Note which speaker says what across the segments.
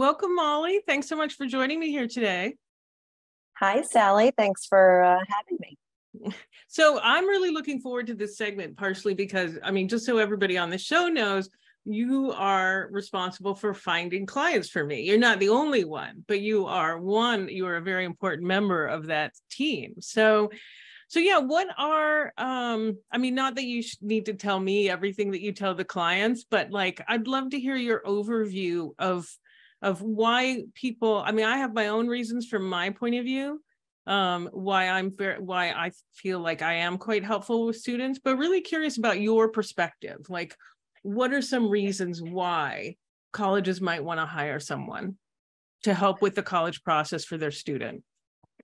Speaker 1: Welcome, Mollie. Thanks so much for joining me here today.
Speaker 2: Hi, Sally. Thanks for uh, having me.
Speaker 1: So, I'm really looking forward to this segment, partially because, I mean, just so everybody on the show knows, you are responsible for finding clients for me. You're not the only one, but you are one, you are a very important member of that team. So, so yeah, what are um I mean not that you need to tell me everything that you tell the clients, but like I'd love to hear your overview of of why people I mean I have my own reasons from my point of view um why I'm very why I feel like I am quite helpful with students, but really curious about your perspective. Like what are some reasons why colleges might want to hire someone to help with the college process for their student?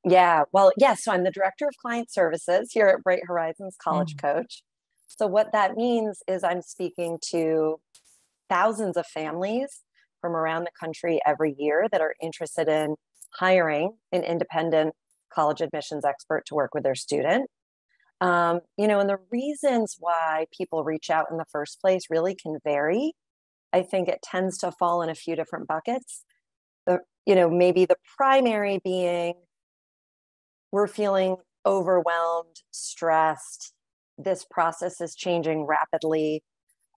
Speaker 2: Yeah, well, yes. Yeah, so I'm the director of client services here at Bright Horizons College mm-hmm. Coach. So, what that means is I'm speaking to thousands of families from around the country every year that are interested in hiring an independent college admissions expert to work with their student. Um, you know, and the reasons why people reach out in the first place really can vary. I think it tends to fall in a few different buckets. The, you know, maybe the primary being we're feeling overwhelmed, stressed. This process is changing rapidly.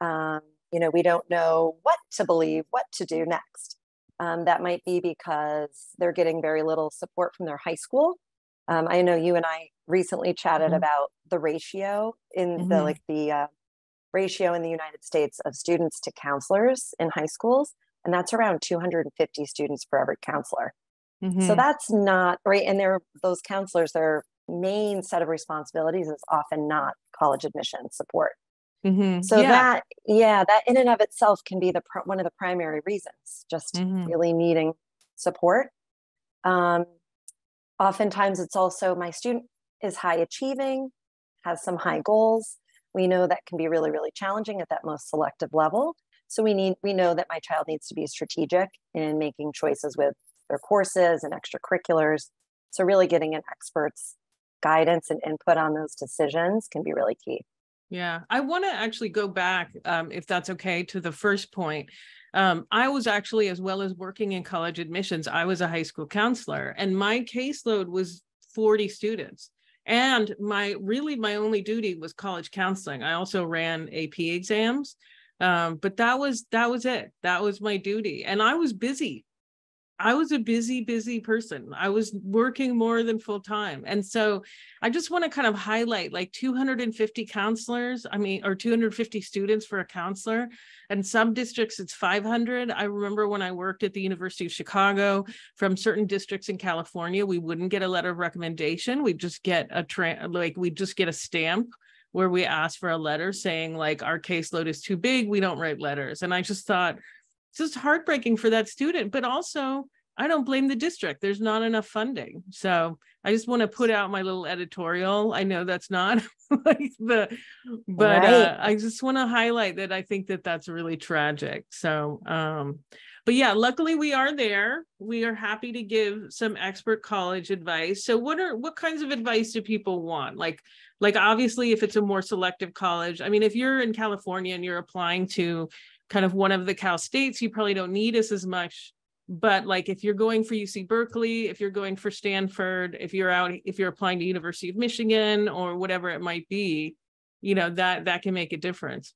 Speaker 2: Um, you know, we don't know what to believe, what to do next. Um, that might be because they're getting very little support from their high school. Um, I know you and I recently chatted mm-hmm. about the ratio in mm-hmm. the like the uh, ratio in the United States of students to counselors in high schools, and that's around 250 students for every counselor. Mm-hmm. So that's not right. And they're those counselors, their main set of responsibilities is often not college admission support. Mm-hmm. So yeah. that, yeah, that in and of itself can be the one of the primary reasons, just mm-hmm. really needing support. Um, oftentimes, it's also my student is high achieving, has some high goals. We know that can be really, really challenging at that most selective level. So we need we know that my child needs to be strategic in making choices with their courses and extracurriculars. So, really getting an expert's guidance and input on those decisions can be really key.
Speaker 1: Yeah, I want to actually go back, um, if that's okay, to the first point. Um, I was actually, as well as working in college admissions, I was a high school counselor, and my caseload was 40 students. And my really my only duty was college counseling. I also ran AP exams, um, but that was that was it. That was my duty, and I was busy I was a busy, busy person. I was working more than full time. And so I just want to kind of highlight like 250 counselors, I mean, or 250 students for a counselor. And some districts, it's 500. I remember when I worked at the University of Chicago from certain districts in California, we wouldn't get a letter of recommendation. We'd just get a, tra- like, we'd just get a stamp where we ask for a letter saying like our caseload is too big we don't write letters and i just thought just heartbreaking for that student but also i don't blame the district. There's not enough funding. So i just want to put out my little editorial. I know that's not like the but right. uh, i just want to highlight that i think that that's really tragic. So um but yeah luckily we are there. We are happy to give some expert college advice. So what are what kinds of advice do people want? Like like obviously if it's a more selective college i mean if you're in california and you're applying to kind of one of the Cal States, you probably don't need us as much. But like if you're going for UC Berkeley, if you're going for Stanford, if you're out, if you're applying to University of Michigan or whatever it might be, you know, that that can make a difference.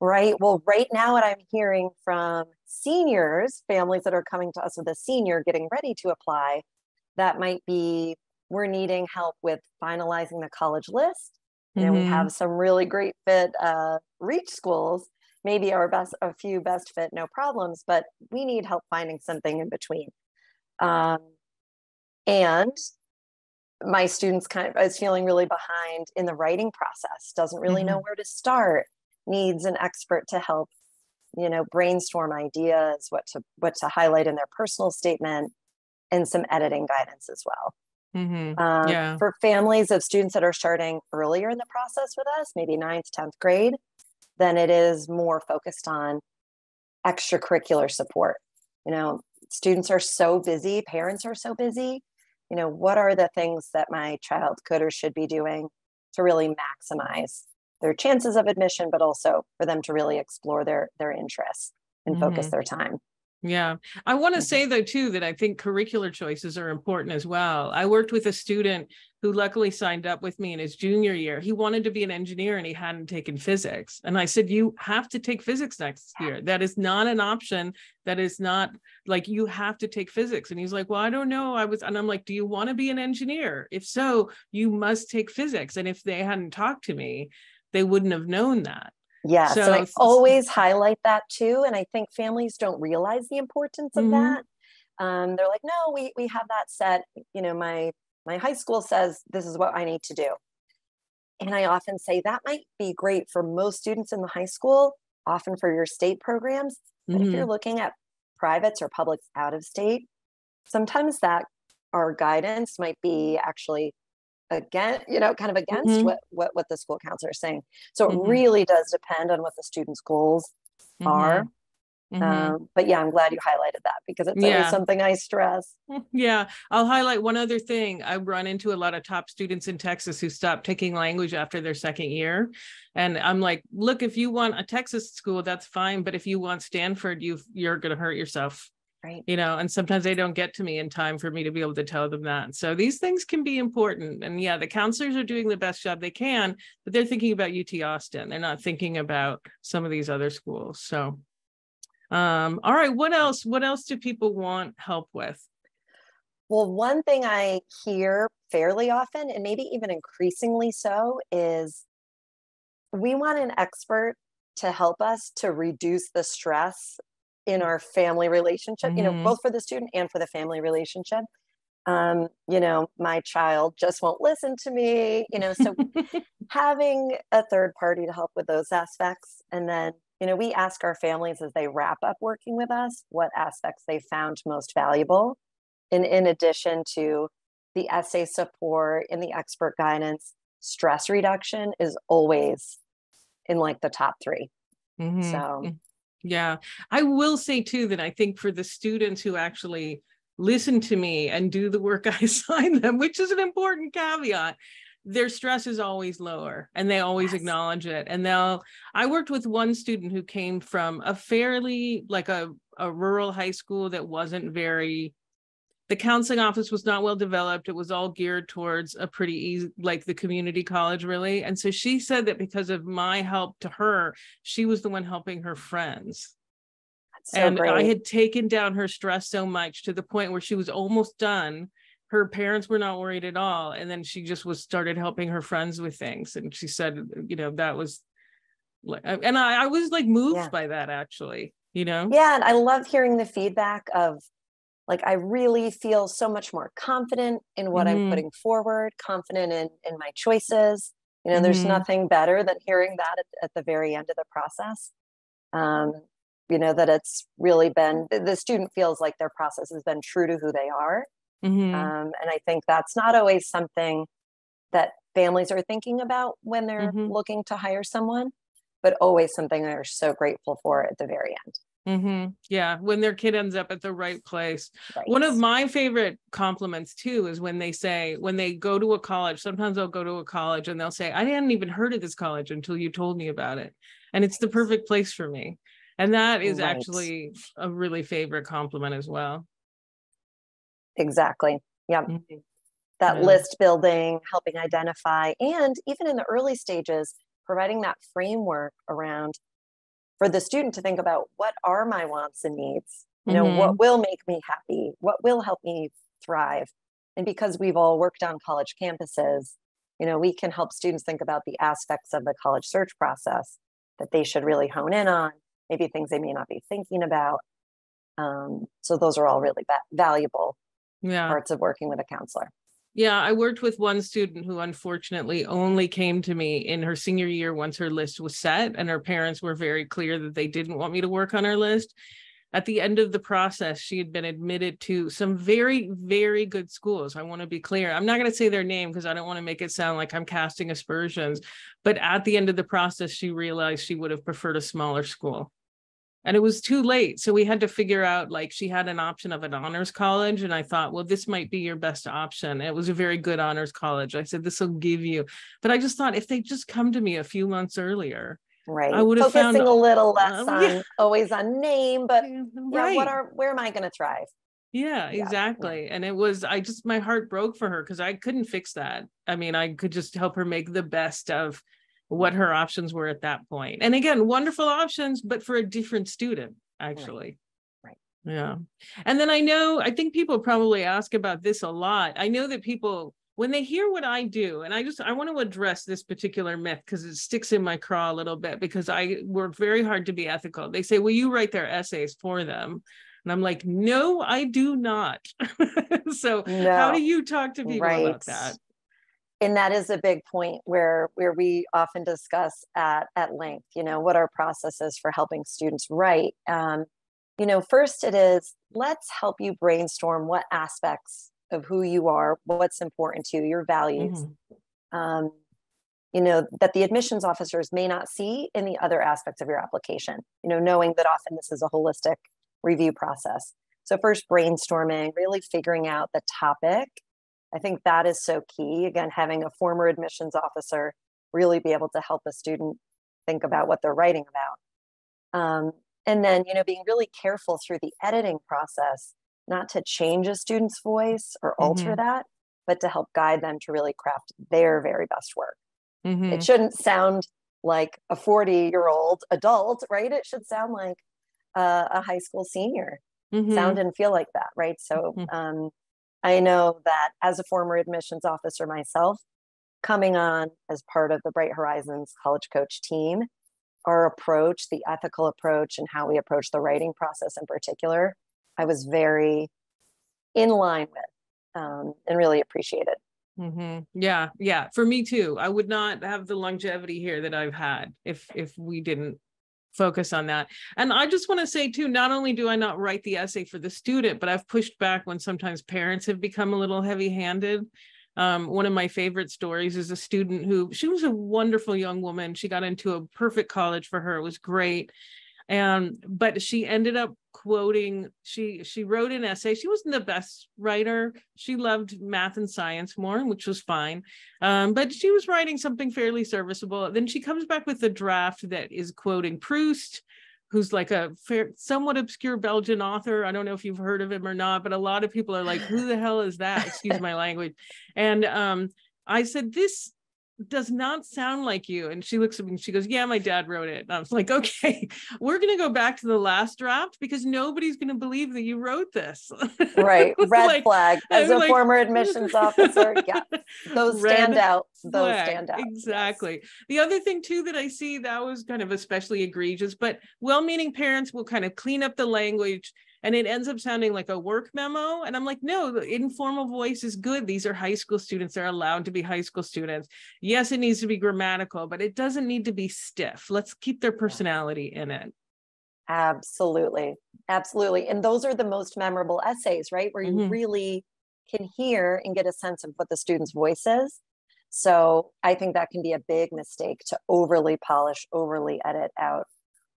Speaker 2: Right. Well, right now what I'm hearing from seniors, families that are coming to us with a senior getting ready to apply, that might be we're needing help with finalizing the college list. Mm-hmm. we have some really great fit uh, reach schools maybe our best a few best fit no problems but we need help finding something in between um, and my students kind of is feeling really behind in the writing process doesn't really mm-hmm. know where to start needs an expert to help you know brainstorm ideas what to what to highlight in their personal statement and some editing guidance as well mm-hmm. um, yeah. for families of students that are starting earlier in the process with us maybe ninth 10th grade than it is more focused on extracurricular support. You know, students are so busy, parents are so busy. You know, what are the things that my child could or should be doing to really maximize their chances of admission, but also for them to really explore their their interests and mm-hmm. focus their time.
Speaker 1: Yeah. I want to
Speaker 2: Mhm.
Speaker 1: say though too that I think curricular choices are important as well. I worked with a student who luckily signed up with me in his junior year. He wanted to be an engineer and he hadn't taken physics. And I said, You have to take physics next year. That is not an option. That is not like you have to take physics. And he's like, Well, I don't know. I was, and I'm like, Do you want to be an engineer? If so, you must take physics. And if they hadn't talked to me, they wouldn't have known that.
Speaker 2: Yes,
Speaker 1: So
Speaker 2: and I always highlight that too. And I think families don't realize the importance of
Speaker 1: Mhm.
Speaker 2: that. Um, they're like, no, we we have that set. You know, my my high school says this is what I need to do. And I often say that might be great for most students in the high school, often for your state programs. But if you're
Speaker 1: Mhm.
Speaker 2: looking at privates or publics out of state, sometimes that our guidance might be actually again, you know, kind of against
Speaker 1: Mhm.
Speaker 2: what, what what the school counselor is saying. So it
Speaker 1: Mhm.
Speaker 2: really does depend on what the student's goals are.
Speaker 1: Mhm.
Speaker 2: Um, but yeah, I'm glad you highlighted that because it's
Speaker 1: Yeah.
Speaker 2: something I stress.
Speaker 1: Yeah, I'll highlight one other thing. I run into a lot of top students in Texas who stop taking language after their second year. And I'm like, look, if you want a Texas school, that's fine. But if you want Stanford, you you're gonna hurt yourself.
Speaker 2: Right.
Speaker 1: You know, and sometimes they don't get to me in time for me to be able to tell them that. So these things can be important. And yeah, the counselors are doing the best job they can, but they're thinking about UT Austin. They're not thinking about some of these other schools. So um, all right, what else? What else do people want help with?
Speaker 2: Well, one thing I hear fairly often, and maybe even increasingly so, is we want an expert to help us to reduce the stress in our family relationship, you know,
Speaker 1: Mhm.
Speaker 2: both for the student and for the family relationship. Um, you know, my child just won't listen to me, you know, so having a third party to help with those aspects. And then, you know, we ask our families as they wrap up working with us what aspects they found most valuable. And in addition to the essay support and the expert guidance, stress reduction is always in like the top 3
Speaker 1: Mhm.
Speaker 2: So.
Speaker 1: Yeah, I will say too that I think for the students who actually listen to me and do the work I assign them, which is an important caveat, their stress is always lower and they always
Speaker 2: Yes.
Speaker 1: acknowledge it. And they'll, I worked with one student who came from a fairly like a, a rural high school that wasn't very the counseling office was not well developed. It was all geared towards a pretty easy, like the community college, really. And so she said that because of my help to her, she was the one helping her friends.
Speaker 2: so
Speaker 1: and
Speaker 2: great.
Speaker 1: I had taken down her stress so much to the point where she was almost done. Her parents were not worried at all. And then she just was started helping her friends with things. And she said, you know, that was like, and I, I was like moved
Speaker 2: Yeah.
Speaker 1: by that actually, you know?
Speaker 2: Yeah, and I love hearing the feedback of like I really feel so much more confident in what
Speaker 1: Mhm.
Speaker 2: I'm putting forward, confident in in my choices. You know, there's
Speaker 1: Mhm.
Speaker 2: nothing better than hearing that at, at the very end of the process. Um, you know that it's really been the- student feels like their process has been true to who they are,
Speaker 1: Mhm.
Speaker 2: um, and I think that's not always something that families are thinking about when they're
Speaker 1: Mhm.
Speaker 2: looking to hire someone, but always something they're so grateful for at the very end.
Speaker 1: Hmm Yeah, when their kid ends up at the right place. One of my favorite compliments too is when they say, when they go to a college, sometimes I'll go to a college and they'll say, I hadn't even heard of this college until you told me about it. And it's the perfect place for me. And that is
Speaker 2: Right.
Speaker 1: actually a really favorite compliment as well.
Speaker 2: Exactly. Yeah.
Speaker 1: Mhm.
Speaker 2: That
Speaker 1: Yeah.
Speaker 2: list building, helping identify, and even in the early stages, providing that framework around for the student to think about what are my wants and needs? You know,
Speaker 1: Mhm.
Speaker 2: what will make me happy? What will help me thrive? And because we've all worked on college campuses, you know, we can help students think about the aspects of the college search process that they should really hone in on, maybe things they may not be thinking about. Um, so those are all really va- valuable
Speaker 1: Yeah.
Speaker 2: parts of working with a counselor.
Speaker 1: Yeah, I worked with one student who unfortunately only came to me in her senior year once her list was set, and her parents were very clear that they didn't want me to work on her list. At the end of the process, she had been admitted to some very, very good schools. I want to be clear. I'm not going to say their name because I don't want to make it sound like I'm casting aspersions. But at the end of the process, she realized she would have preferred a smaller school and it was too late so we had to figure out like she had an option of an honors college and i thought well this might be your best option it was a very good honors college i said this will give you but i just thought if they just come to me a few months earlier
Speaker 2: Right.
Speaker 1: I would have
Speaker 2: Focusing
Speaker 1: found
Speaker 2: a little less
Speaker 1: uh,
Speaker 2: on
Speaker 1: yeah.
Speaker 2: always on name, but yeah,
Speaker 1: right.
Speaker 2: what are where am I going to thrive?
Speaker 1: Yeah,
Speaker 2: yeah.
Speaker 1: exactly. And it was, I just, my heart broke for her because I couldn't fix that. I mean, I could just help her make the best of what her options were at that point. And again, wonderful options, but for a different student, actually.
Speaker 2: Right.
Speaker 1: Yeah. And then I know, I think people probably ask about this a lot. I know that people, when they hear what I do, and I just, I want to address this particular myth because it sticks in my craw a little bit because I work very hard to be ethical. They say, well, you write their essays for them. And I'm like, no, I do not. so
Speaker 2: No.
Speaker 1: how do you talk to people
Speaker 2: Right.
Speaker 1: about that?
Speaker 2: And that is a big point where where we often discuss at at length you know what our process is for helping students write. Um, you know first it is let's help you brainstorm what aspects of who you are what's important to you your values.
Speaker 1: Mhm.
Speaker 2: um, you know that the admissions officers may not see in the other aspects of your application you know knowing that often this is a holistic review process. So first brainstorming really figuring out the topic i think that is so key again having a former admissions officer really be able to help a student think about what they're writing about um, and then you know being really careful through the editing process not to change a student's voice or alter that but to help guide them to really craft their very best work
Speaker 1: Mhm.
Speaker 2: it shouldn't sound like a 40 year old adult right it should sound like uh, a high school senior
Speaker 1: Mhm.
Speaker 2: sound and feel like that right so
Speaker 1: Mhm.
Speaker 2: um, i know that as a former admissions officer myself coming on as part of the bright horizons college coach team our approach the ethical approach and how we approach the writing process in particular i was very in line with um, and really appreciated
Speaker 1: hmm Yeah, yeah. For me too. I would not have the longevity here that I've had if if we didn't focus on that. And I just want to say too, not only do I not write the essay for the student, but I've pushed back when sometimes parents have become a little heavy-handed. Um, one of my favorite stories is a student who she was a wonderful young woman. She got into a perfect college for her. It was great. And but she ended up quoting, she she wrote an essay. She wasn't the best writer. She loved math and science more, which was fine. Um, but she was writing something fairly serviceable. Then she comes back with a draft that is quoting Proust, who's like a fair, somewhat obscure Belgian author. I don't know if you've heard of him or not, but a lot of people are like, who the hell is that? Excuse my language. And um, I said, this does not sound like you. And she looks at me and she goes, Yeah, my dad wrote it. And I was like, Okay, we're going to go back to the last draft because nobody's going to believe that you wrote this.
Speaker 2: right red
Speaker 1: Like,
Speaker 2: flag as a
Speaker 1: like-
Speaker 2: former admissions officer yeah those stand out those
Speaker 1: flag.
Speaker 2: stand out yes.
Speaker 1: Exactly. The other thing too that I see that was kind of especially egregious, but well-meaning parents will kind of clean up the language and it ends up sounding like a work memo. And I'm like, no, the informal voice is good. These are high school students. They're allowed to be high school students. Yes, it needs to be grammatical, but it doesn't need to be stiff. Let's keep their personality in it.
Speaker 2: absolutely absolutely and those are the most memorable essays right where you
Speaker 1: Mhm.
Speaker 2: really can hear and get a sense of what the student's voice is so i think that can be a big mistake to overly polish overly edit out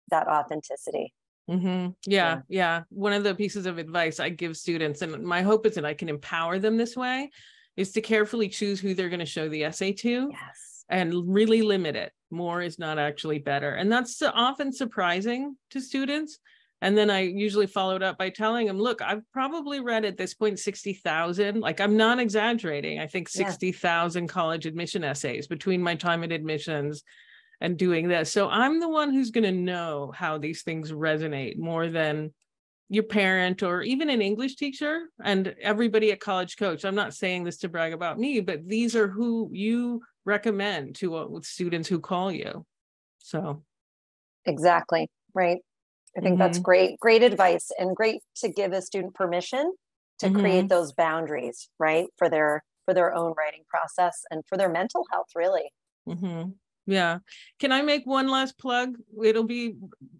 Speaker 2: that authenticity
Speaker 1: hmm Yeah, yeah. One of the pieces of advice I give students, and my hope is that I can empower them this way, is to carefully choose who they're going to show the essay to
Speaker 2: yes
Speaker 1: and really limit it. More is not actually better. And that's often surprising to students. And then I usually follow it up by telling them, look, I've probably read at this point 60,000. Like I'm not exaggerating. I think
Speaker 2: Yeah.
Speaker 1: 60,000 college admission essays between my time at admissions and doing this. So I'm the one who's going to know how these things resonate more than your parent or even an English teacher and everybody at College Coach. I'm not saying this to brag about me, but these are who you recommend to uh, with students who call you. So,
Speaker 2: exactly right i think that's great great advice and great to give a student permission to create those boundaries right for their for their own writing process and for their mental health really
Speaker 1: mhm. Yeah. Can I make one last plug? It'll be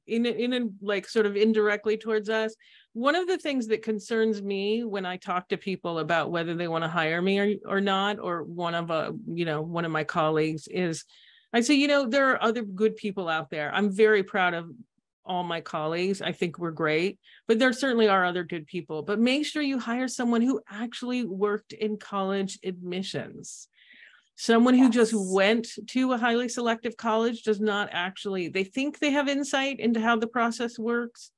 Speaker 1: in in like sort of indirectly towards us. One of the things that concerns me when I talk to people about whether they want to hire me or, or not, or one of a, you know, one of my colleagues is I say, you know, there are other good people out there. I'm very proud of all my colleagues. I think we're great, but there certainly are other good people. But make sure you hire someone who actually worked in college admissions. Someone who just went to a highly selective college does not actually, they think they have insight into how the process works,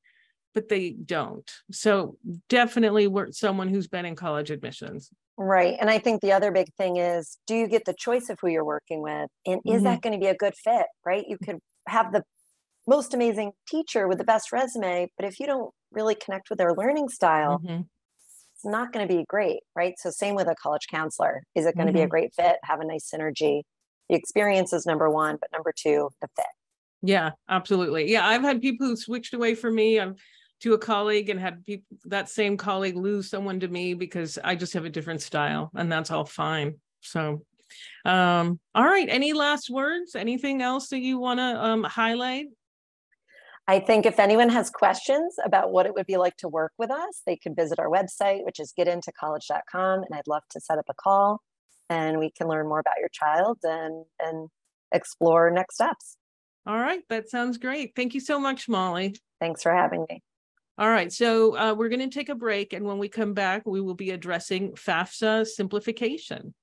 Speaker 1: but they don't. So definitely work someone who's been in college admissions.
Speaker 2: Right. And I think the other big thing is do you get the choice of who you're working with? And is
Speaker 1: Mhm.
Speaker 2: that going to be a good fit? Right. You could have the most amazing teacher with the best resume, but if you don't really connect with their learning style,
Speaker 1: Mhm.
Speaker 2: It's not going to be great. Right. So, same with a college counselor. Is it going to be a
Speaker 1: Mhm.
Speaker 2: great fit? Have a nice synergy? The experience is number one, but number two, the fit.
Speaker 1: Yeah, absolutely. Yeah, I've had people who switched away from me um, to a colleague and had people that same colleague lose someone to me because I just have a different style and that's all fine. So um all right, any last words? Anything else that you want to um highlight?
Speaker 2: I think if anyone has questions about what it would be like to work with us, they could visit our website, which is getintocollege.com. And I'd love to set up a call and we can learn more about your child and, and explore next steps.
Speaker 1: All right, that sounds great. Thank you so much, Mollie.
Speaker 2: Thanks for having me.
Speaker 1: All right, so uh, we're going to take a break, and when we come back, we will be addressing FAFSA simplification.